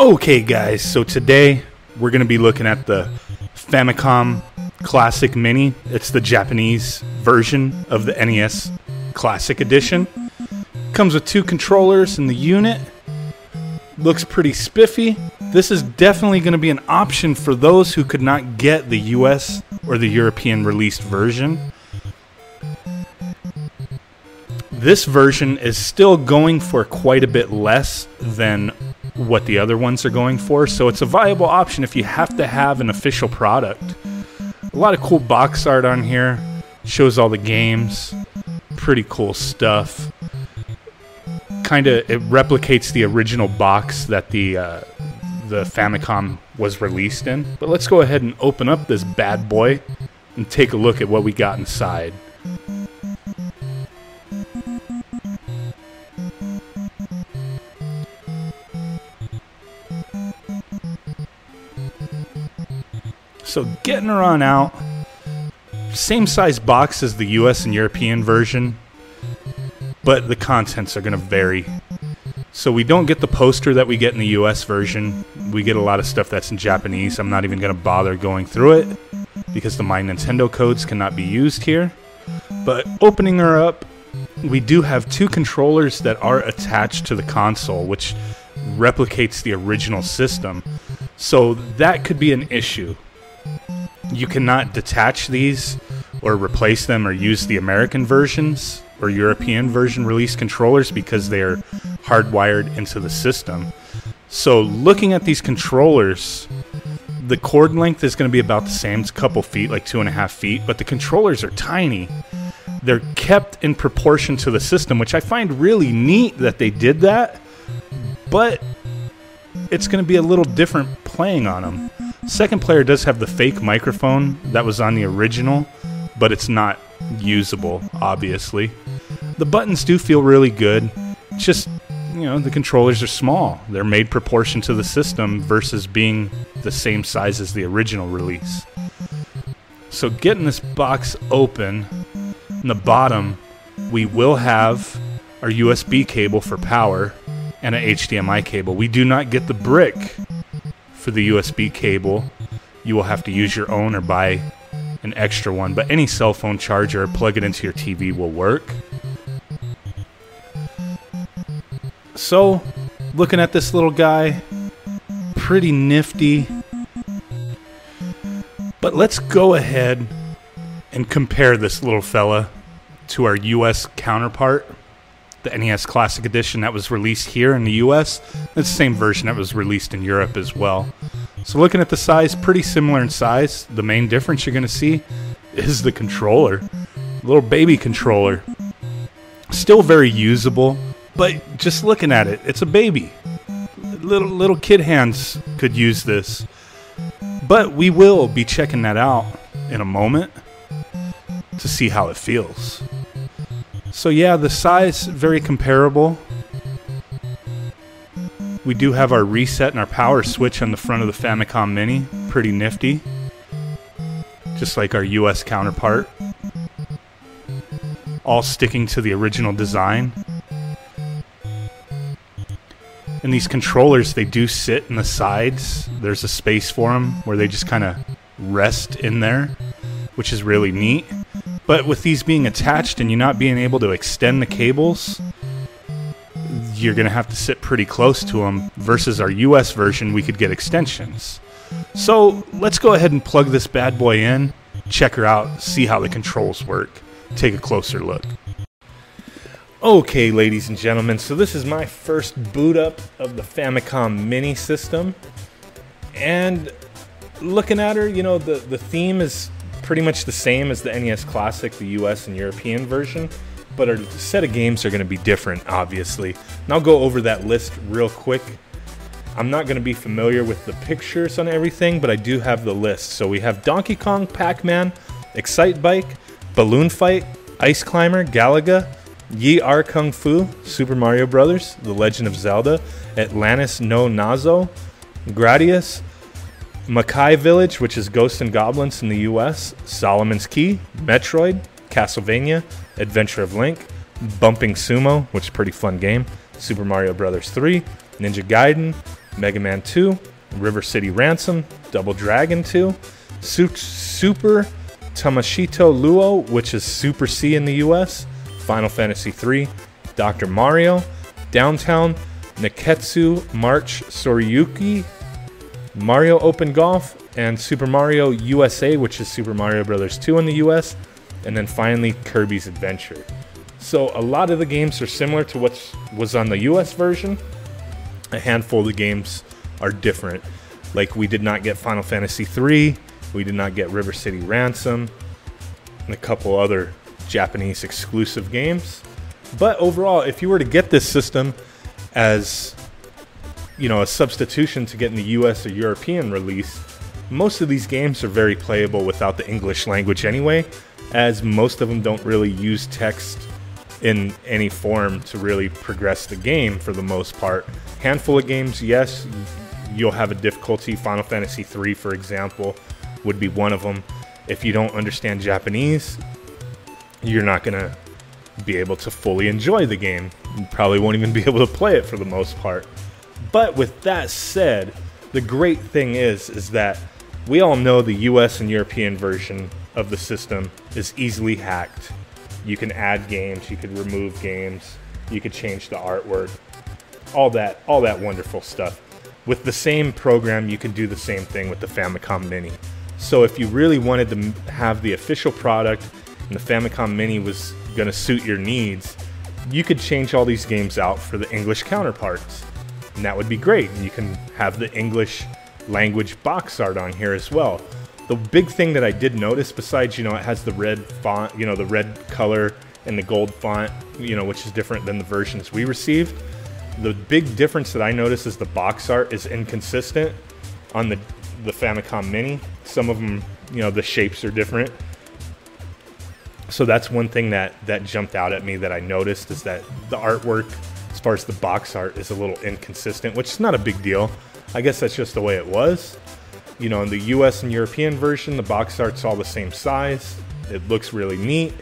Okay, guys, so today we're going to be looking at the Famicom Classic Mini. It's the Japanese version of the NES Classic Edition. Comes with two controllers in the unit. Looks pretty spiffy. This is definitely going to be an option for those who could not get the US or the European released version. This version is still going for quite a bit less than what the other ones are going for, so it's a viable option if you have to have an official product. A lot of cool box art on here, shows all the games, pretty cool stuff. Kind of it replicates the original box that the uh, the Famicom was released in. But let's go ahead and open up this bad boy and take a look at what we got inside. So getting her on out, same size box as the US and European version, but the contents are going to vary. So we don't get the poster that we get in the US version. We get a lot of stuff that's in Japanese. I'm not even going to bother going through it because the My Nintendo codes cannot be used here. But opening her up, we do have two controllers that are attached to the console, which replicates the original system. So that could be an issue you cannot detach these or replace them or use the American versions or European version release controllers because they're hardwired into the system. So looking at these controllers, the cord length is going to be about the same. It's a couple feet, like two and a half feet, but the controllers are tiny. They're kept in proportion to the system, which I find really neat that they did that. But it's going to be a little different playing on them. Second player does have the fake microphone that was on the original, but it's not usable, obviously. The buttons do feel really good. Just, you know, the controllers are small. They're made proportion to the system versus being the same size as the original release. So getting this box open, in the bottom, we will have our USB cable for power and an HDMI cable. We do not get the brick for the USB cable. You will have to use your own or buy an extra one, but any cell phone charger, plug it into your TV will work. So, looking at this little guy, pretty nifty. But let's go ahead and compare this little fella to our US counterpart the NES Classic Edition that was released here in the US. It's the same version that was released in Europe as well. So looking at the size, pretty similar in size. The main difference you're going to see is the controller. Little baby controller. Still very usable, but just looking at it, it's a baby. Little little kid hands could use this. But we will be checking that out in a moment to see how it feels. So yeah, the size very comparable. We do have our reset and our power switch on the front of the Famicom Mini. Pretty nifty. Just like our US counterpart. All sticking to the original design. And these controllers, they do sit in the sides. There's a space for them where they just kind of rest in there, which is really neat. But with these being attached and you not being able to extend the cables, you're going to have to sit pretty close to them versus our US version, we could get extensions. So let's go ahead and plug this bad boy in, check her out, see how the controls work, take a closer look. Okay, ladies and gentlemen, so this is my first boot up of the Famicom Mini system. And looking at her, you know, the, the theme is pretty much the same as the NES Classic, the US and European version, but our set of games are going to be different, obviously. And I'll go over that list real quick. I'm not going to be familiar with the pictures on everything, but I do have the list. So we have Donkey Kong, Pac-Man, Excitebike, Balloon Fight, Ice Climber, Galaga, Yie Ar Kung-Fu, Super Mario Bros., The Legend of Zelda, Atlantis no Nazo, Gradius, Makai Village, which is Ghosts and Goblins in the US, Solomon's Key, Metroid, Castlevania, Adventure of Link, Bumping Sumo, which is a pretty fun game, Super Mario Bros. 3, Ninja Gaiden, Mega Man 2, River City Ransom, Double Dragon 2, Su- Super Tamashito Luo, which is Super C in the US, Final Fantasy 3, Dr. Mario, Downtown, Neketsu March Soriyuki, Mario Open Golf, and Super Mario USA, which is Super Mario Brothers 2 in the US, and then finally Kirby's Adventure. So a lot of the games are similar to what was on the US version. A handful of the games are different. Like we did not get Final Fantasy 3, we did not get River City Ransom, and a couple other Japanese exclusive games. But overall, if you were to get this system as you know a substitution to getting the US or European release, most of these games are very playable without the English language anyway, as most of them don't really use text in any form to really progress the game for the most part. Handful of games, yes, you'll have a difficulty. Final Fantasy III, for example, would be one of them. If you don't understand Japanese, you're not going to be able to fully enjoy the game. You probably won't even be able to play it for the most part. But with that said, the great thing is is that we all know the US and European version of the system is easily hacked. You can add games, you could remove games, you could change the artwork, all that all that wonderful stuff. With the same program, you can do the same thing with the Famicom Mini. So if you really wanted to have the official product and the Famicom Mini was going to suit your needs, you could change all these games out for the English counterparts. And that would be great. And you can have the English language box art on here as well. The big thing that I did notice, besides, you know, it has the red font, you know, the red color and the gold font, you know, which is different than the versions we received. The big difference that I noticed is the box art is inconsistent on the the Famicom Mini. Some of them, you know, the shapes are different so that's one thing that that jumped out at me that I noticed is that the artwork, as far as the box art, is a little inconsistent, which is not a big deal. I guess that's just the way it was. You know, in the U.S. and European version, the box art's all the same size. It looks really neat.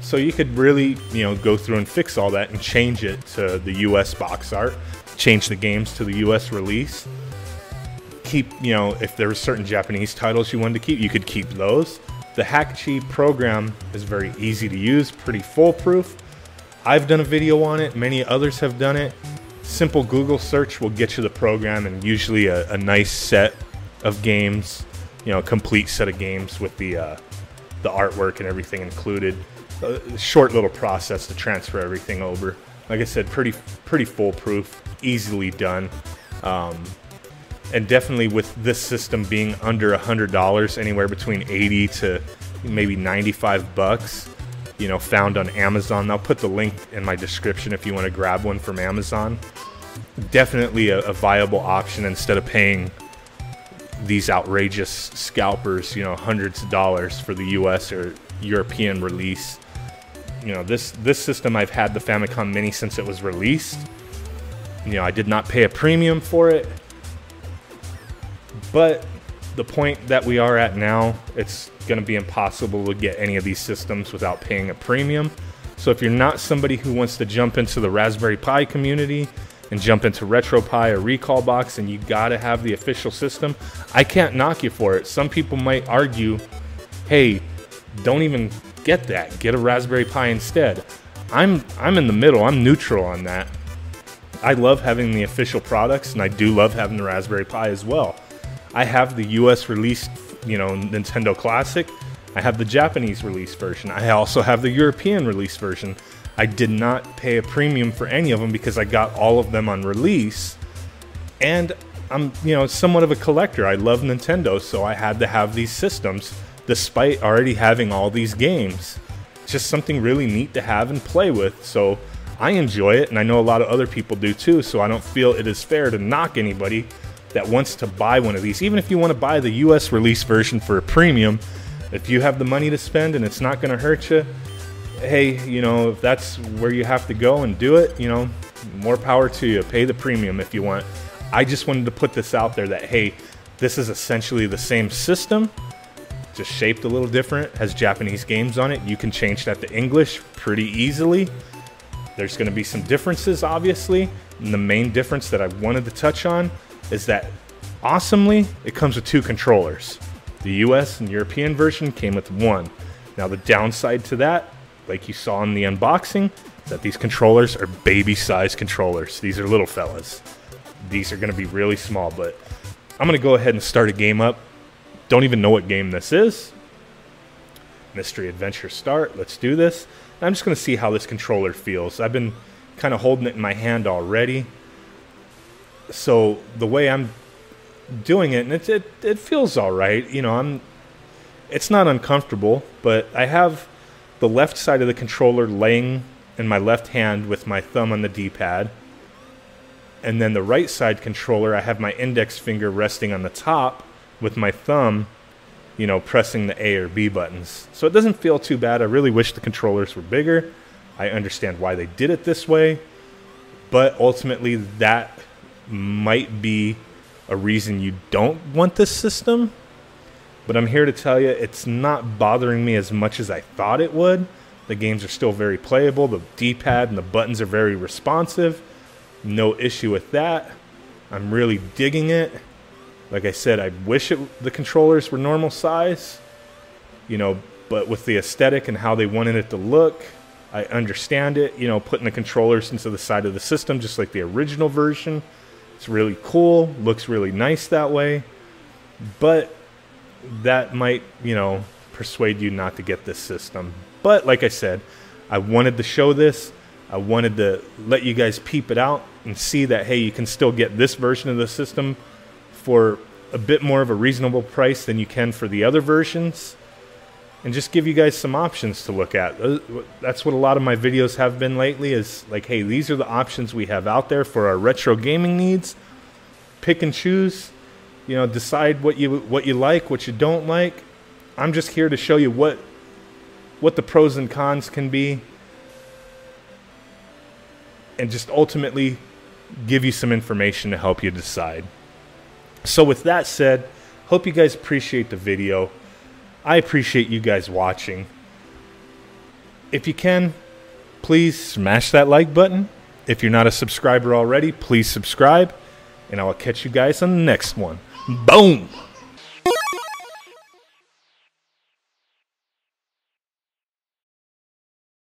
So you could really, you know, go through and fix all that and change it to the U.S. box art, change the games to the U.S. release. Keep, you know, if there were certain Japanese titles you wanted to keep, you could keep those the Hakchi program is very easy to use, pretty foolproof. I've done a video on it, many others have done it. Simple Google search will get you the program and usually a, a nice set of games, you know, a complete set of games with the uh, the artwork and everything included. A short little process to transfer everything over. Like I said, pretty pretty foolproof, easily done. Um, and definitely with this system being under a hundred dollars, anywhere between eighty to maybe ninety-five bucks, you know, found on Amazon. I'll put the link in my description if you want to grab one from Amazon. Definitely a, a viable option instead of paying these outrageous scalpers, you know, hundreds of dollars for the U.S. or European release. You know, this this system I've had the Famicom Mini since it was released. You know, I did not pay a premium for it but the point that we are at now, it's going to be impossible to get any of these systems without paying a premium. So if you're not somebody who wants to jump into the Raspberry Pi community and jump into RetroPie or Recalbox and you got to have the official system, I can't knock you for it. Some people might argue, "Hey, don't even get that. Get a Raspberry Pi instead." I'm I'm in the middle. I'm neutral on that. I love having the official products and I do love having the Raspberry Pi as well. I have the US released, you know, Nintendo Classic. I have the Japanese release version. I also have the European release version. I did not pay a premium for any of them because I got all of them on release. And I'm, you know, somewhat of a collector. I love Nintendo, so I had to have these systems despite already having all these games. It's just something really neat to have and play with. So I enjoy it, and I know a lot of other people do too. So I don't feel it is fair to knock anybody that wants to buy one of these, even if you want to buy the US release version for a premium, if you have the money to spend and it's not going to hurt you, hey, you know, if that's where you have to go and do it, you know, more power to you. Pay the premium if you want. I just wanted to put this out there that, hey, this is essentially the same system, just shaped a little different, has Japanese games on it. You can change that to English pretty easily. There's going to be some differences, obviously. And the main difference that I wanted to touch on is that awesomely, it comes with two controllers. The US and European version came with one. Now, the downside to that, like you saw in the unboxing, is that these controllers are baby sized controllers. These are little fellas. These are going to be really small, but I'm going to go ahead and start a game up. Don't even know what game this is. Mystery Adventure Start. Let's do this. I'm just going to see how this controller feels. I've been kind of holding it in my hand already. So the way I'm doing it, and it, it, it feels all right. You know, I'm. It's not uncomfortable, but I have the left side of the controller laying in my left hand with my thumb on the D-pad, and then the right side controller, I have my index finger resting on the top with my thumb, you know, pressing the A or B buttons. So it doesn't feel too bad. I really wish the controllers were bigger. I understand why they did it this way, but ultimately that might be a reason you don't want this system. But I'm here to tell you it's not bothering me as much as I thought it would. The games are still very playable. The D pad and the buttons are very responsive. No issue with that. I'm really digging it. Like I said, I wish it, the controllers were normal size, you know, but with the aesthetic and how they wanted it to look, I understand it. You know, putting the controllers into the side of the system, just like the original version. It's really cool, looks really nice that way, but that might, you know, persuade you not to get this system. But like I said, I wanted to show this. I wanted to let you guys peep it out and see that hey, you can still get this version of the system for a bit more of a reasonable price than you can for the other versions and just give you guys some options to look at. That's what a lot of my videos have been lately is like, hey, these are the options we have out there for our retro gaming needs. Pick and choose, you know, decide what you what you like, what you don't like. I'm just here to show you what what the pros and cons can be and just ultimately give you some information to help you decide. So with that said, hope you guys appreciate the video. I appreciate you guys watching. If you can, please smash that like button. If you're not a subscriber already, please subscribe. And I will catch you guys on the next one. Boom!